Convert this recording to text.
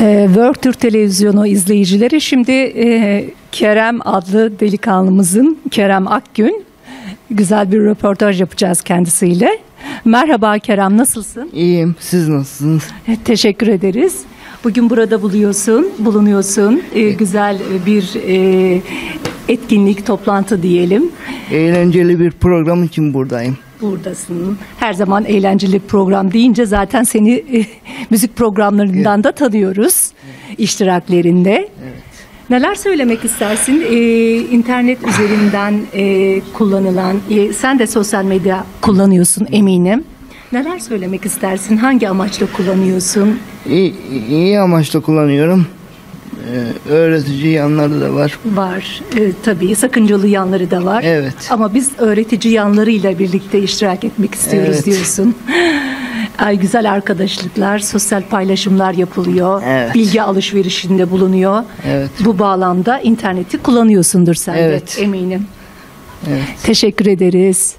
Ee, Work Türk Televizyonu izleyicileri şimdi e, Kerem adlı delikanlımızın Kerem Akgün güzel bir röportaj yapacağız kendisiyle. Merhaba Kerem nasılsın? İyiyim. Siz nasılsınız? E, Teşekkür ederiz. Bugün burada buluyorsun, bulunuyorsun. E, güzel bir e, etkinlik, toplantı diyelim. Eğlenceli bir program için buradayım. Buradasın. Her zaman eğlenceli program deyince zaten seni e, müzik programlarından da tanıyoruz. iştiraklerinde. Neler söylemek istersin? Ee, internet üzerinden e, kullanılan, e, sen de sosyal medya kullanıyorsun eminim. Neler söylemek istersin? Hangi amaçla kullanıyorsun? İyi, iyi amaçla kullanıyorum. Ee, öğretici yanları da var. Var. E, tabii sakıncalı yanları da var. Evet. Ama biz öğretici yanlarıyla birlikte iştirak etmek istiyoruz Evet. diyorsun. Ay güzel arkadaşlıklar, sosyal paylaşımlar yapılıyor. Evet. Bilgi alışverişinde bulunuyor. Evet. Bu bağlamda interneti kullanıyorsundur sen Evet. de eminim. Evet. Teşekkür ederiz.